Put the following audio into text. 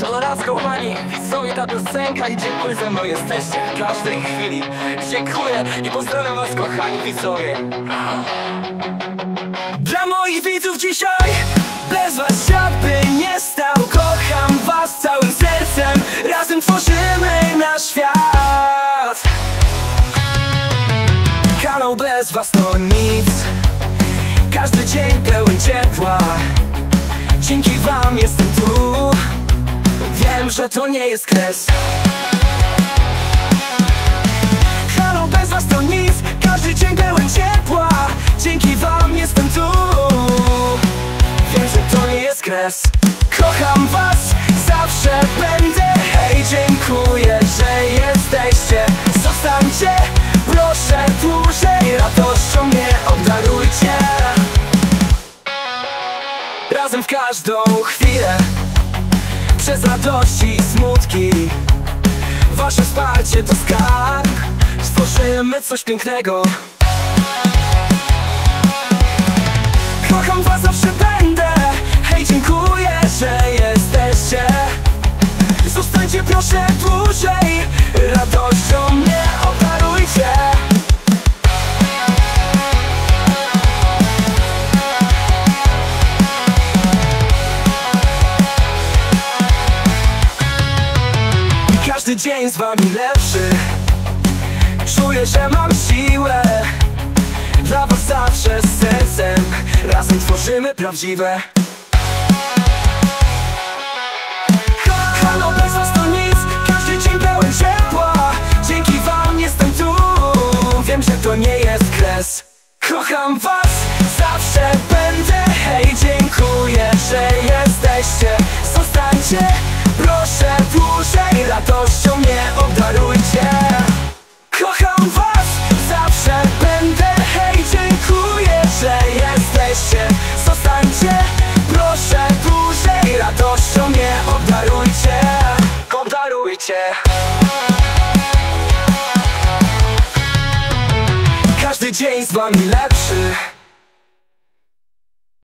To raz kochani, sobie ta piosenka i dziękuję, że mną jesteście. W każdej chwili Dziękuję i pozdrawiam was kochani widzowie. Dla moich widzów dzisiaj Bez was świat by nie stał. Kocham was całym sercem Razem tworzymy nasz świat. Kanał bez was to nic. Każdy dzień pełen ciepła że to nie jest kres. Halo, bez was to nic. Każdy dzień pełen ciepła. Dzięki wam jestem tu. Wiem, że to nie jest kres. Kocham was, zawsze będę. Hej, dziękuję, że jesteście. Zostańcie, proszę dłużej. Radością mnie obdarujcie. Razem w każdą chwilę Przez radości i smutki. Wasze wsparcie to skarb. Stworzymy coś pięknego. Kocham was, zawsze będę. Hej, dziękuję, że jesteście. Zostańcie proszę dłużej. Radością mnie obdarujcie Każdy dzień z wami lepszy. Czuję, że mam siłę. Dla was zawsze z sercem. Razem tworzymy prawdziwe. Halo, bez was to nic. Każdy dzień pełen ciepła. Dzięki wam jestem tu. Wiem, że to nie jest kres. Kocham was, zawsze będę. Hej, dziękuję, że jesteście Obdarujcie Każdy dzień z wami lepszy